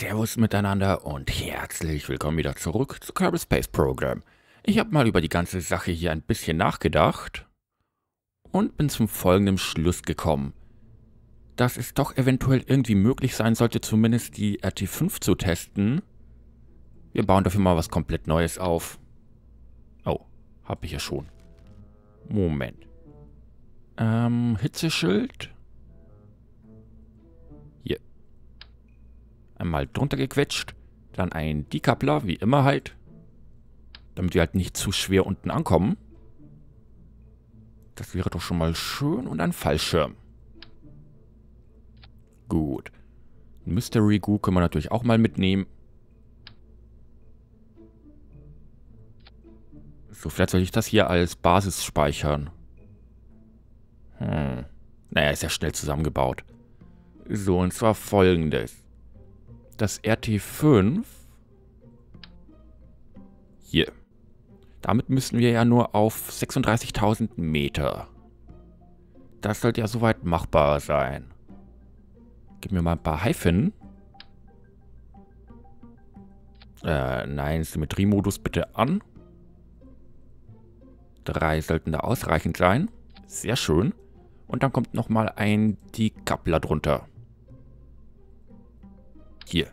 Servus miteinander und herzlich willkommen wieder zurück zu Kerbal Space Program. Ich habe mal über die ganze Sache hier ein bisschen nachgedacht und bin zum folgenden Schluss gekommen. Dass es doch eventuell irgendwie möglich sein sollte, zumindest die RT5 zu testen. Wir bauen dafür mal was komplett Neues auf. Oh, habe ich ja schon. Moment. Ähm, Hitzeschild. Einmal drunter gequetscht. Dann ein Decoupler, wie immer halt. Damit wir halt nicht zu schwer unten ankommen. Das wäre doch schon mal schön. Und ein Fallschirm. Gut. Mystery Goo können wir natürlich auch mal mitnehmen. So, vielleicht soll ich das hier als Basis speichern. Hm. Naja, ist ja schnell zusammengebaut. So, und zwar folgendes das RT5 hier. Damit müssten wir ja nur auf 36.000 Meter. Das sollte ja soweit machbar sein. Gib mir mal ein paar Hyphen. Äh, nein, Symmetriemodus bitte an. Drei sollten da ausreichend sein. Sehr schön. Und dann kommt nochmal ein Decoupler drunter. Hier.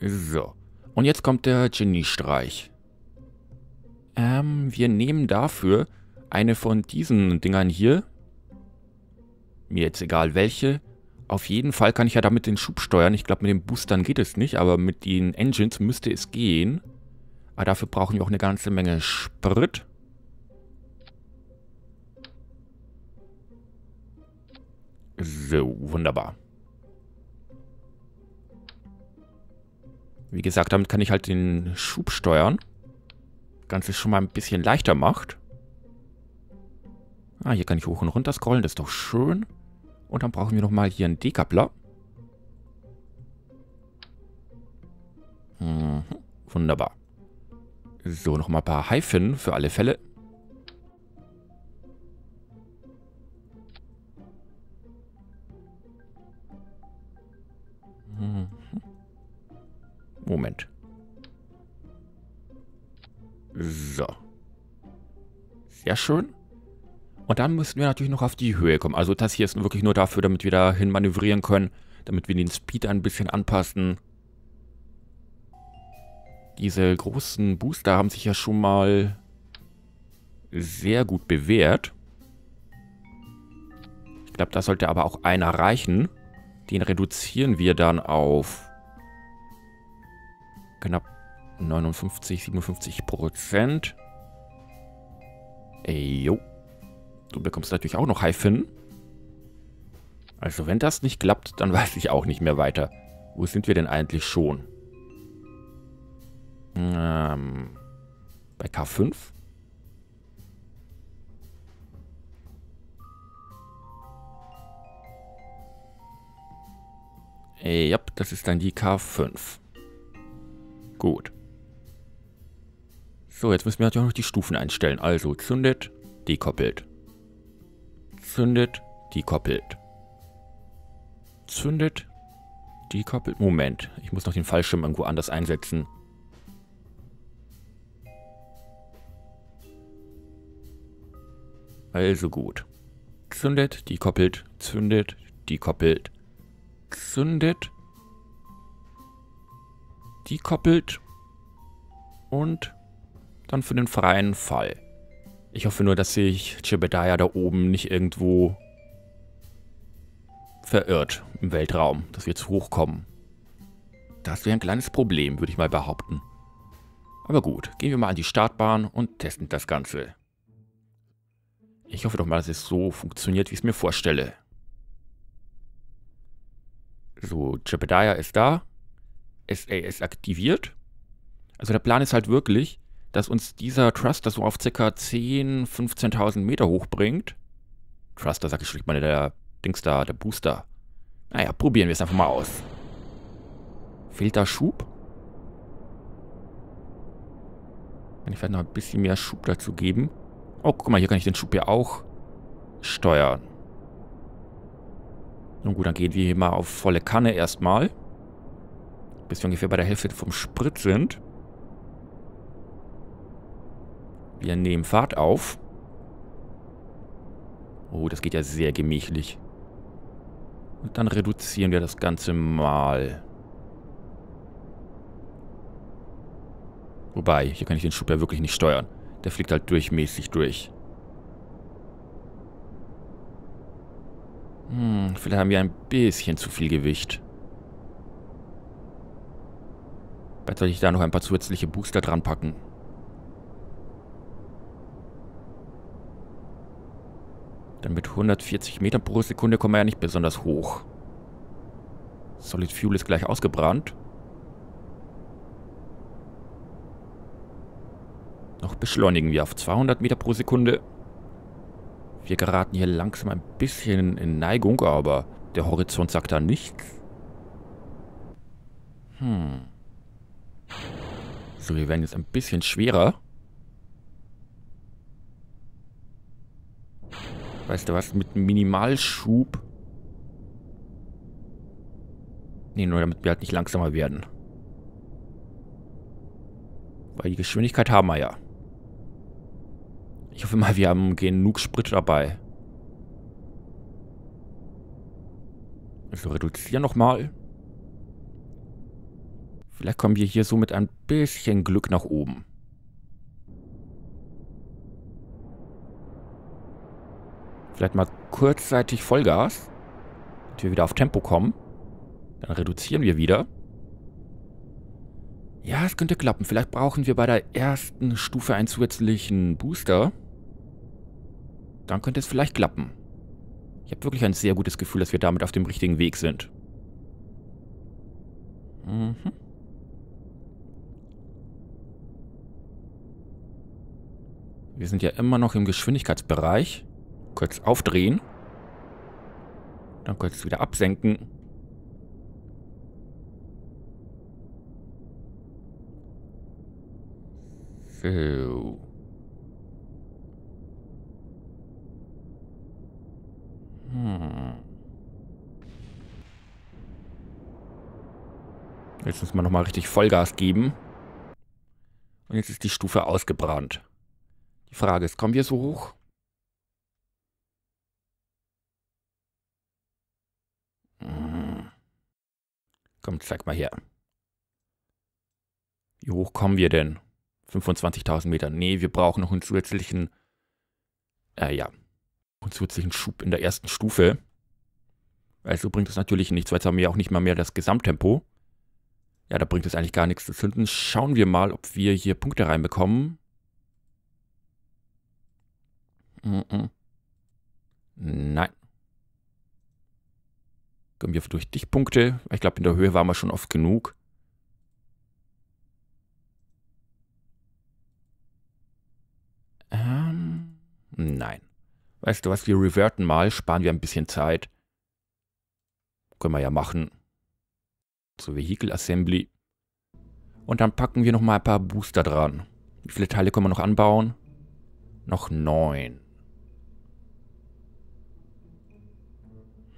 So. Und jetzt kommt der Geniestreich. Ähm, wir nehmen dafür eine von diesen Dingern hier. Mir jetzt egal welche. Auf jeden Fall kann ich ja damit den Schub steuern. Ich glaube, mit den Boostern geht es nicht, aber mit den Engines müsste es gehen. Aber dafür brauchen wir auch eine ganze Menge Sprit. So, wunderbar. Wie gesagt, damit kann ich halt den Schub steuern. Das Ganze schon mal ein bisschen leichter macht. Ah, hier kann ich hoch und runter scrollen, das ist doch schön. Und dann brauchen wir nochmal hier einen Decoupler. Mhm, wunderbar. So, nochmal ein paar Hyphen für alle Fälle. Sehr schön. Und dann müssen wir natürlich noch auf die Höhe kommen. Also das hier ist wirklich nur dafür, damit wir da hin manövrieren können. Damit wir den Speed ein bisschen anpassen. Diese großen Booster haben sich ja schon mal sehr gut bewährt. Ich glaube, da sollte aber auch einer reichen. Den reduzieren wir dann auf knapp 59, 57 Prozent. Ey, jo. Du bekommst natürlich auch noch Hyphen. Also wenn das nicht klappt, dann weiß ich auch nicht mehr weiter. Wo sind wir denn eigentlich schon? Ähm, bei K5? Ja, das ist dann die K5. Gut. So, jetzt müssen wir natürlich auch noch die Stufen einstellen. Also zündet, dekoppelt. Zündet, dekoppelt. Zündet, dekoppelt. Moment, ich muss noch den Fallschirm irgendwo anders einsetzen. Also gut. Zündet, dekoppelt, zündet, dekoppelt, zündet, die koppelt und dann für den freien Fall. Ich hoffe nur, dass sich Jebediah da oben nicht irgendwo verirrt im Weltraum, dass wir zu hoch kommen. Das wäre ein kleines Problem, würde ich mal behaupten. Aber gut, gehen wir mal an die Startbahn und testen das Ganze. Ich hoffe doch mal, dass es so funktioniert, wie ich es mir vorstelle. So, Jebediah ist da. SAS aktiviert. Also der Plan ist halt wirklich, dass uns dieser Thruster so auf ca. 10.000, 15.000 Meter hochbringt. Thruster, sag ich ich meine der Dings da, der Booster. Naja, probieren wir es einfach mal aus. Fehlt da Schub? Ich vielleicht noch ein bisschen mehr Schub dazu geben? Oh, guck mal, hier kann ich den Schub ja auch steuern. Nun gut, dann gehen wir hier mal auf volle Kanne erstmal. Bis wir ungefähr bei der Hälfte vom Sprit sind. Wir nehmen Fahrt auf. Oh, das geht ja sehr gemächlich. Und dann reduzieren wir das Ganze mal. Wobei, hier kann ich den Schub ja wirklich nicht steuern. Der fliegt halt durchmäßig durch. Hm, vielleicht haben wir ein bisschen zu viel Gewicht. Vielleicht soll ich da noch ein paar zusätzliche Booster dran packen. Dann mit 140 Meter pro Sekunde kommen wir ja nicht besonders hoch. Solid Fuel ist gleich ausgebrannt. Noch beschleunigen wir auf 200 Meter pro Sekunde. Wir geraten hier langsam ein bisschen in Neigung, aber der Horizont sagt da nichts. Hm. So, wir werden jetzt ein bisschen schwerer. Weißt du was, mit Minimalschub. Nee, nur damit wir halt nicht langsamer werden. Weil die Geschwindigkeit haben wir ja. Ich hoffe mal, wir haben genug Sprit dabei. Also reduzieren nochmal. Vielleicht kommen wir hier so mit ein bisschen Glück nach oben. Vielleicht mal kurzzeitig Vollgas. Damit wir wieder auf Tempo kommen. Dann reduzieren wir wieder. Ja, es könnte klappen. Vielleicht brauchen wir bei der ersten Stufe einen zusätzlichen Booster. Dann könnte es vielleicht klappen. Ich habe wirklich ein sehr gutes Gefühl, dass wir damit auf dem richtigen Weg sind. Mhm. Wir sind ja immer noch im Geschwindigkeitsbereich. Kurz aufdrehen. Dann kurz wieder absenken. So. Hm. Jetzt müssen wir nochmal richtig Vollgas geben. Und jetzt ist die Stufe ausgebrannt. Die Frage ist, kommen wir so hoch? Komm, zeig mal her. Wie hoch kommen wir denn? 25.000 Meter. Nee, wir brauchen noch einen zusätzlichen, äh, ja, einen zusätzlichen Schub in der ersten Stufe. Also bringt es natürlich nichts, weil jetzt haben wir auch nicht mal mehr das Gesamttempo. Ja, da bringt es eigentlich gar nichts zu zünden. Schauen wir mal, ob wir hier Punkte reinbekommen. Mm -mm. Nein. Kommen wir durch dich Punkte. Ich glaube, in der Höhe waren wir schon oft genug. Ähm, nein. Weißt du was, wir reverten mal, sparen wir ein bisschen Zeit. Können wir ja machen. Zu Vehicle Assembly. Und dann packen wir nochmal ein paar Booster dran. Wie viele Teile können wir noch anbauen? Noch neun.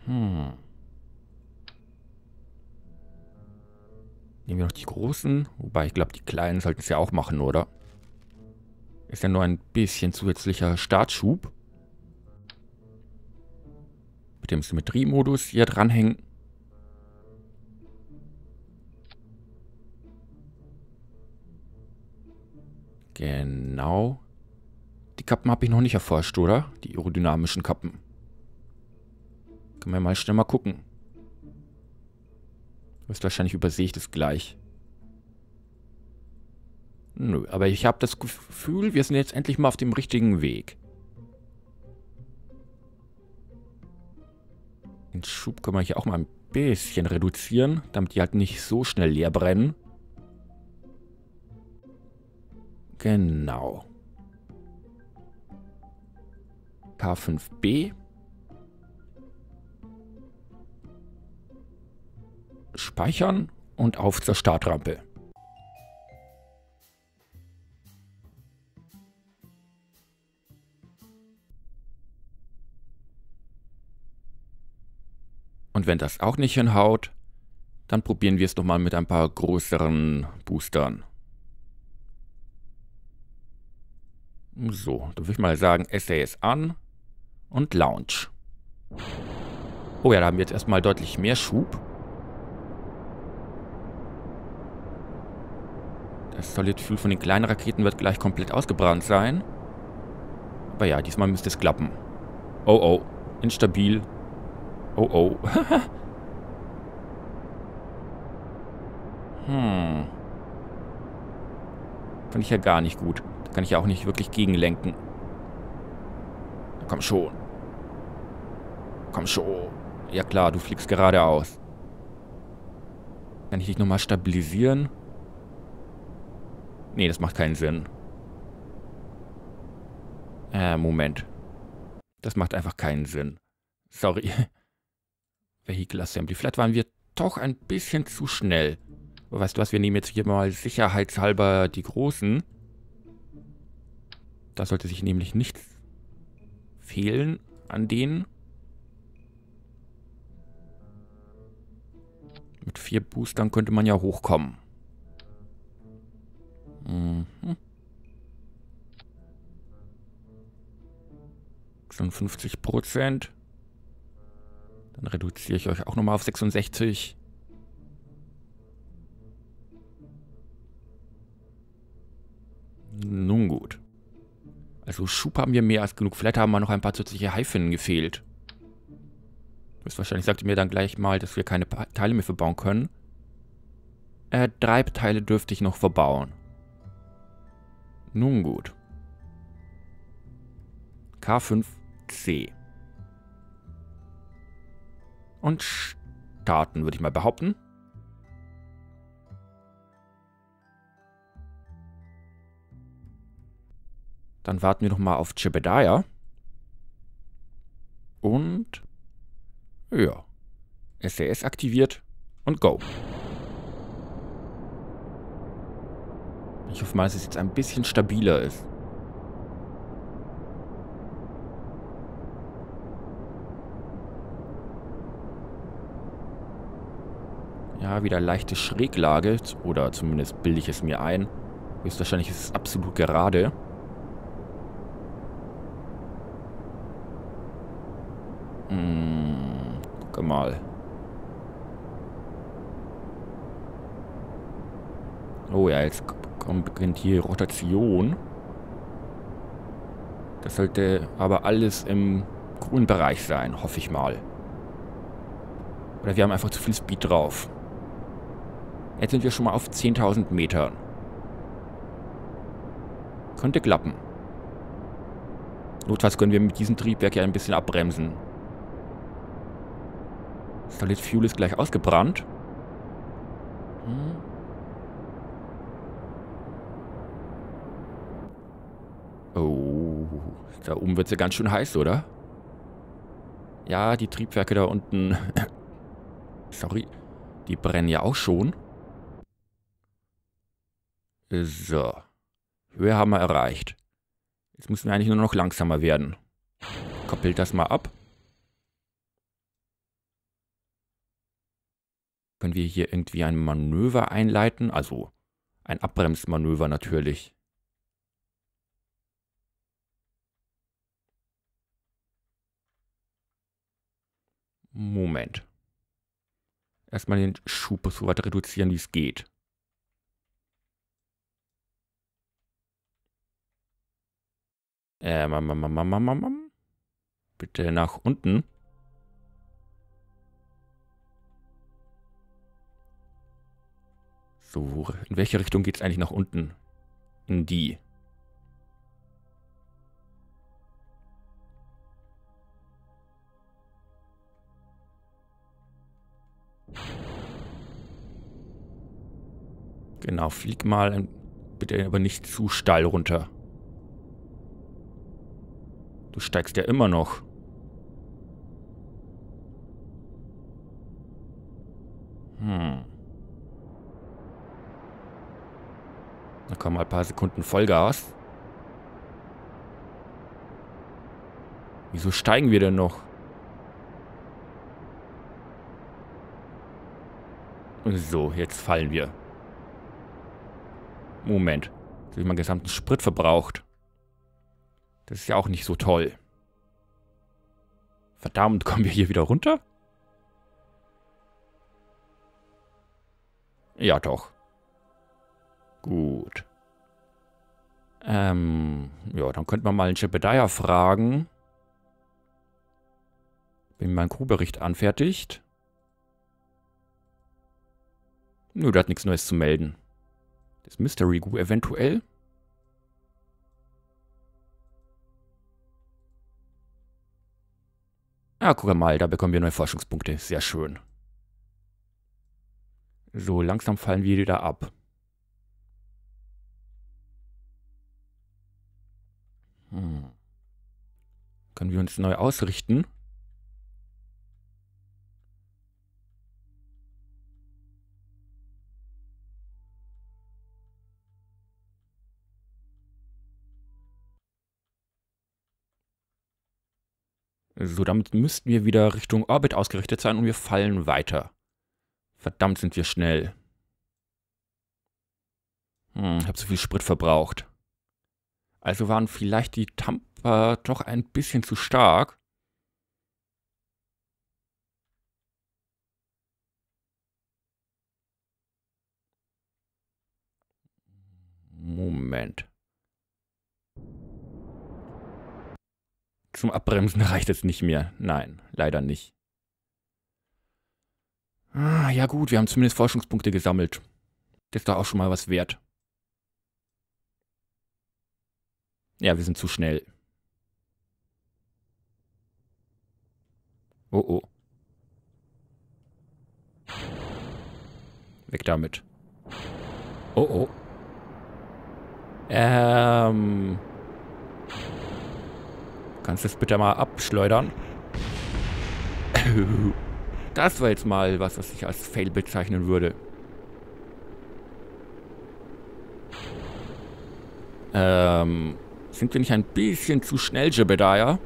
Hm. Nehmen wir noch die großen. Wobei, ich glaube, die kleinen sollten es ja auch machen, oder? Ist ja nur ein bisschen zusätzlicher Startschub. Mit dem Symmetriemodus hier dranhängen. Genau. Die Kappen habe ich noch nicht erforscht, oder? Die aerodynamischen Kappen. Können wir mal schnell mal gucken. Wahrscheinlich übersehe ich das gleich. Nö, aber ich habe das Gefühl, wir sind jetzt endlich mal auf dem richtigen Weg. Den Schub können wir hier auch mal ein bisschen reduzieren, damit die halt nicht so schnell leer brennen. Genau. K5B. Speichern und auf zur Startrampe. Und wenn das auch nicht hinhaut, dann probieren wir es nochmal mit ein paar größeren Boostern. So, dann würde ich mal sagen, SAS an und Launch. Oh ja, da haben wir jetzt erstmal deutlich mehr Schub. Das Solid Fuel von den kleinen Raketen wird gleich komplett ausgebrannt sein. Aber ja, diesmal müsste es klappen. Oh oh, instabil. Oh oh. hm. Fand ich ja gar nicht gut. Da kann ich ja auch nicht wirklich gegenlenken. Komm schon. Komm schon. Ja klar, du fliegst geradeaus. Kann ich dich nochmal stabilisieren? Nee, das macht keinen Sinn. Äh, Moment. Das macht einfach keinen Sinn. Sorry. Vehicle Assembly. Vielleicht waren wir doch ein bisschen zu schnell. Weißt du was, wir nehmen jetzt hier mal sicherheitshalber die großen. Da sollte sich nämlich nichts fehlen an denen. Mit vier Boostern könnte man ja hochkommen. Mhm. 56 Prozent. Dann reduziere ich euch auch nochmal auf 66. Nun gut. Also Schub haben wir mehr als genug. Vielleicht haben wir noch ein paar zusätzliche Haifinnen gefehlt. Das wahrscheinlich sagt ihr mir dann gleich mal, dass wir keine Teile mehr verbauen können. Äh, drei Teile dürfte ich noch verbauen. Nun gut. K5C. Und starten, würde ich mal behaupten. Dann warten wir nochmal auf Jebediah. Und ja. SAS aktiviert und go. Ich hoffe mal, dass es jetzt ein bisschen stabiler ist. Ja, wieder leichte Schräglage. Oder zumindest bilde ich es mir ein. Höchstwahrscheinlich ist es absolut gerade. Hm, guck mal. Oh ja, jetzt kommt, beginnt hier Rotation. Das sollte aber alles im grünen Bereich sein, hoffe ich mal. Oder wir haben einfach zu viel Speed drauf. Jetzt sind wir schon mal auf 10.000 Metern. Könnte klappen. Notfalls können wir mit diesem Triebwerk ja ein bisschen abbremsen. Solid Fuel ist gleich ausgebrannt. Oh, da oben wird es ja ganz schön heiß, oder? Ja, die Triebwerke da unten... Sorry. Die brennen ja auch schon. So. Höhe haben wir erreicht. Jetzt müssen wir eigentlich nur noch langsamer werden. Koppelt das mal ab. Können wir hier irgendwie ein Manöver einleiten? Also ein Abbremsmanöver natürlich. Moment. Erstmal den Schub so weit reduzieren, wie es geht. Äh, mam, mam, mam, mam, mam. Bitte nach unten. So, in welche Richtung geht es eigentlich nach unten? In die. Genau, flieg mal bitte aber nicht zu steil runter. Du steigst ja immer noch. Hm. Dann kommen mal ein paar Sekunden Vollgas. Wieso steigen wir denn noch? So, jetzt fallen wir. Moment. Jetzt habe ich meinen gesamten Sprit verbraucht. Das ist ja auch nicht so toll. Verdammt, kommen wir hier wieder runter? Ja, doch. Gut. Ähm, ja, dann könnte man mal einen Jebediah fragen. Wenn mein Crewbericht anfertigt. Nö, der hat nichts Neues zu melden. Das Mystery Goo eventuell. Ah, guck mal, da bekommen wir neue Forschungspunkte. Sehr schön. So, langsam fallen wir wieder ab. Hm. Können wir uns neu ausrichten? So, damit müssten wir wieder Richtung Orbit ausgerichtet sein und wir fallen weiter. Verdammt sind wir schnell. Hm, ich habe zu viel Sprit verbraucht. Also waren vielleicht die Tamper doch ein bisschen zu stark. Moment. Zum Abbremsen reicht es nicht mehr. Nein, leider nicht. Ah, ja gut, wir haben zumindest Forschungspunkte gesammelt. Das ist doch auch schon mal was wert. Ja, wir sind zu schnell. Oh oh. Weg damit. Oh oh. Ähm. Kannst du das bitte mal abschleudern? Das war jetzt mal was, was ich als Fail bezeichnen würde. Ähm, sind wir nicht ein bisschen zu schnell, Jebediah?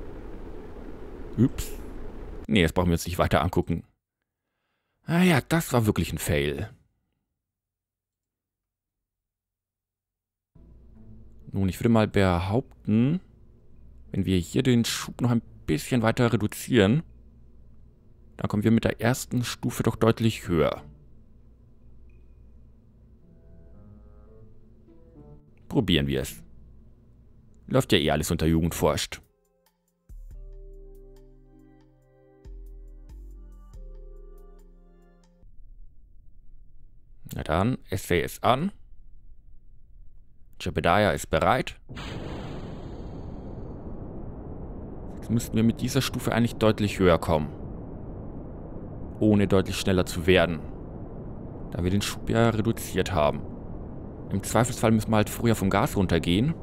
Ups. Nee, das brauchen wir uns nicht weiter angucken. Ah ja, das war wirklich ein Fail. Nun, ich würde mal behaupten, wenn wir hier den Schub noch ein bisschen weiter reduzieren, dann kommen wir mit der ersten Stufe doch deutlich höher. Probieren wir es. Läuft ja eh alles unter Jugend forscht. Na dann, Essay ist an. Jebediah ist bereit. Jetzt müssten wir mit dieser Stufe eigentlich deutlich höher kommen ohne deutlich schneller zu werden. Da wir den Schub ja reduziert haben. Im Zweifelsfall müssen wir halt früher vom Gas runtergehen.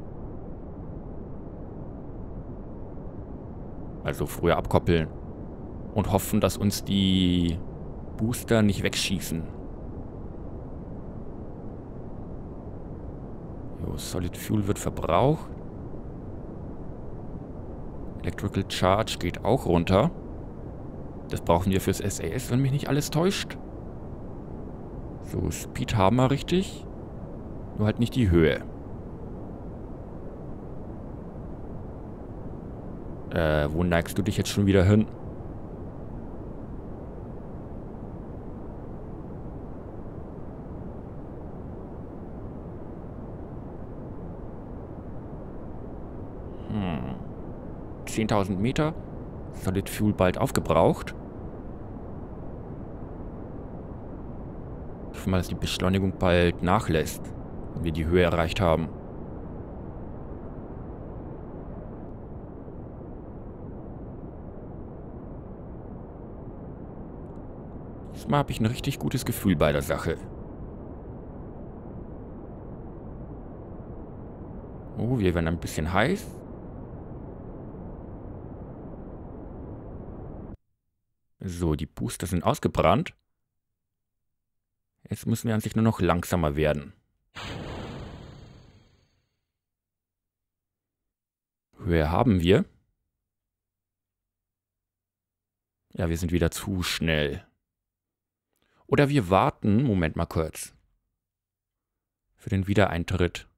Also früher abkoppeln. Und hoffen, dass uns die Booster nicht wegschießen. Jo, Solid Fuel wird verbraucht. Electrical Charge geht auch runter. Das brauchen wir fürs SAS, wenn mich nicht alles täuscht. So, Speed haben wir richtig. Nur halt nicht die Höhe. Äh, wo neigst du dich jetzt schon wieder hin? Hm. 10.000 Meter. Solid Fuel bald aufgebraucht. Ich hoffe mal, dass die Beschleunigung bald nachlässt, wenn wir die Höhe erreicht haben. Diesmal habe ich ein richtig gutes Gefühl bei der Sache. Oh, wir werden ein bisschen heiß. So, die Booster sind ausgebrannt. Jetzt müssen wir an sich nur noch langsamer werden. Höhe haben wir. Ja, wir sind wieder zu schnell. Oder wir warten, Moment mal kurz, für den Wiedereintritt.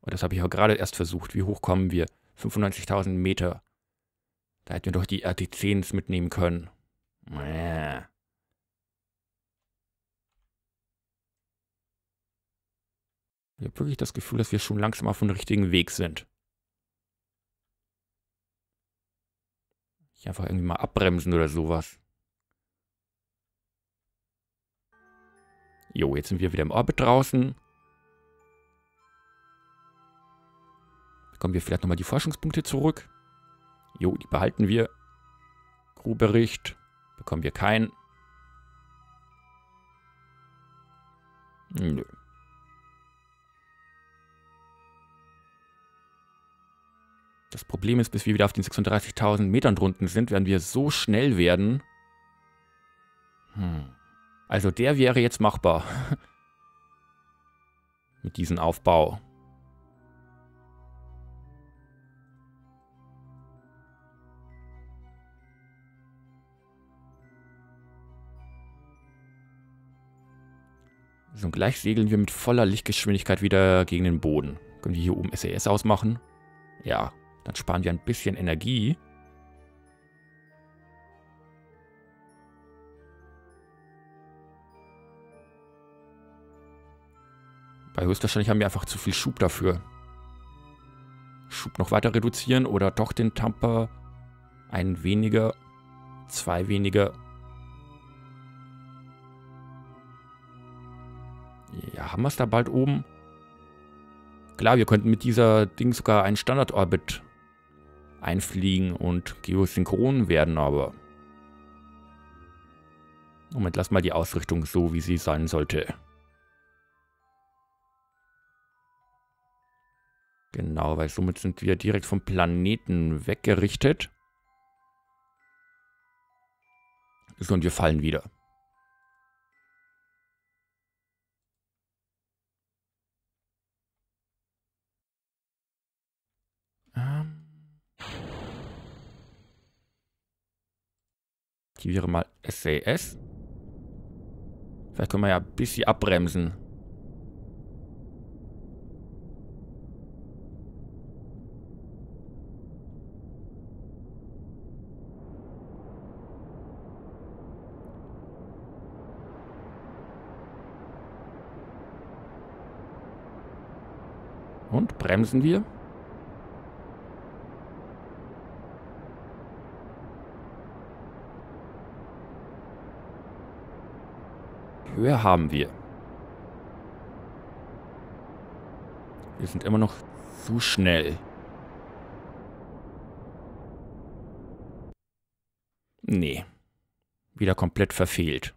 Oh, das habe ich auch gerade erst versucht. Wie hoch kommen wir? 95.000 Meter. Da hätten wir doch die RT-10s mitnehmen können. Äh. Ich habe wirklich das Gefühl, dass wir schon langsam auf dem richtigen Weg sind. Ich einfach irgendwie mal abbremsen oder sowas. Jo, jetzt sind wir wieder im Orbit draußen. Bekommen wir vielleicht nochmal die Forschungspunkte zurück. Jo, die behalten wir. Crewbericht. Bekommen wir keinen. Nö. Das Problem ist, bis wir wieder auf den 36.000 Metern drunten sind, werden wir so schnell werden. Hm. Also der wäre jetzt machbar. Mit diesem Aufbau. Und gleich segeln wir mit voller Lichtgeschwindigkeit wieder gegen den Boden. Können wir hier oben SAS ausmachen? Ja, dann sparen wir ein bisschen Energie. Bei höchstwahrscheinlich haben wir einfach zu viel Schub dafür. Schub noch weiter reduzieren oder doch den Tamper ein weniger, zwei weniger. Ja, haben wir es da bald oben? Klar, wir könnten mit dieser Ding sogar einen Standardorbit einfliegen und geosynchron werden, aber... Moment, lass mal die Ausrichtung so, wie sie sein sollte. Genau, weil somit sind wir direkt vom Planeten weggerichtet. So, und wir fallen wieder. Aktiviere mal SAS. Vielleicht können wir ja ein bisschen abbremsen. Und bremsen wir? Höhe haben wir. Wir sind immer noch zu schnell. Nee. Wieder komplett verfehlt.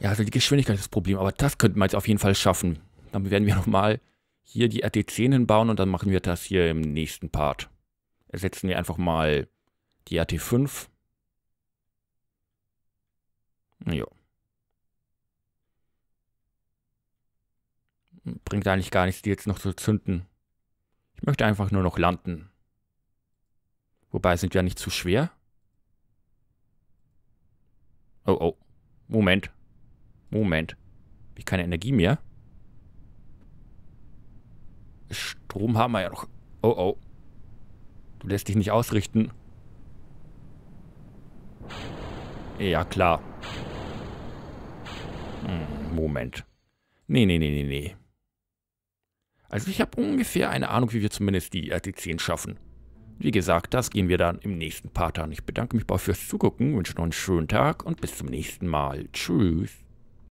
Ja, also die Geschwindigkeit ist das Problem, aber das könnten wir jetzt auf jeden Fall schaffen. Dann werden wir nochmal hier die RT10 hinbauen und dann machen wir das hier im nächsten Part. Ersetzen wir einfach mal die RT5 Jo. Bringt eigentlich gar nichts, die jetzt noch zu zünden. Ich möchte einfach nur noch landen. Wobei, sind wir nicht zu schwer? Oh, oh. Moment. Moment. Hab ich keine Energie mehr? Strom haben wir ja noch. Oh, oh. Du lässt dich nicht ausrichten. Ja, klar. Moment. Nee, nee, nee, nee, nee. Also ich habe ungefähr eine Ahnung, wie wir zumindest die RT10 schaffen. Wie gesagt, das gehen wir dann im nächsten Part an. Ich bedanke mich bei euch fürs Zugucken, wünsche noch einen schönen Tag und bis zum nächsten Mal. Tschüss.